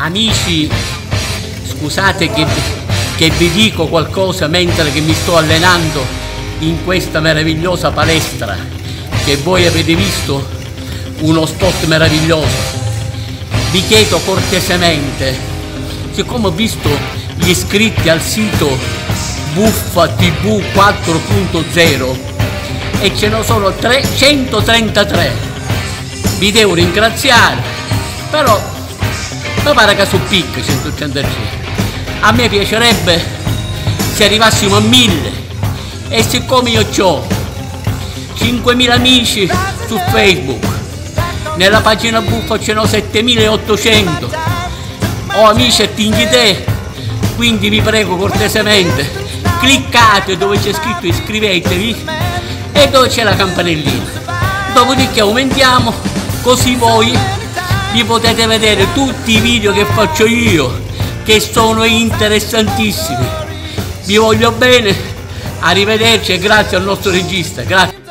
Amici, scusate che, che vi dico qualcosa mentre che mi sto allenando in questa meravigliosa palestra che voi avete visto uno spot meraviglioso. Vi chiedo cortesemente, siccome ho visto gli iscritti al sito Buffa TV 4.0 e ce ne sono 333, vi devo ringraziare, però mi pare che su picco 183 a me piacerebbe se arrivassimo a 1000 e siccome io ho 5.000 amici su facebook nella pagina buffa ce n'ho 7.800 ho amici a te quindi vi prego cortesemente cliccate dove c'è scritto iscrivetevi e dove c'è la campanellina. Dopodiché aumentiamo così voi vi potete vedere tutti i video che faccio io che sono interessantissimi. Vi voglio bene. Arrivederci e grazie al nostro regista. Grazie